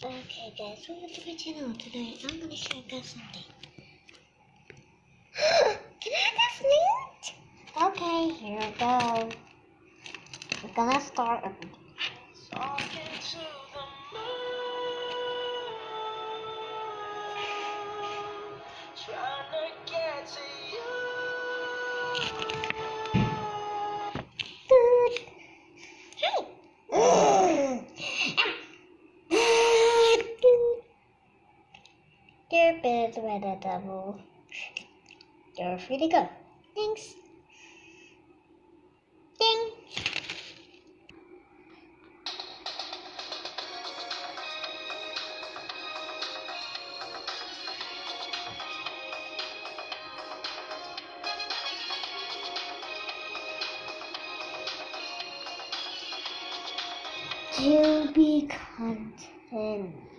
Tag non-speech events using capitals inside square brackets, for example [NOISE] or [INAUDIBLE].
Okay guys, welcome to my channel. Today I'm gonna show you guys something. [GASPS] Can I have flute? Okay, here we go. We're gonna start. Talking to the moon, trying to get to you. Flute. Hey. Dear Biz Red Devil. You're free to go. Thanks. Ding. To be continued.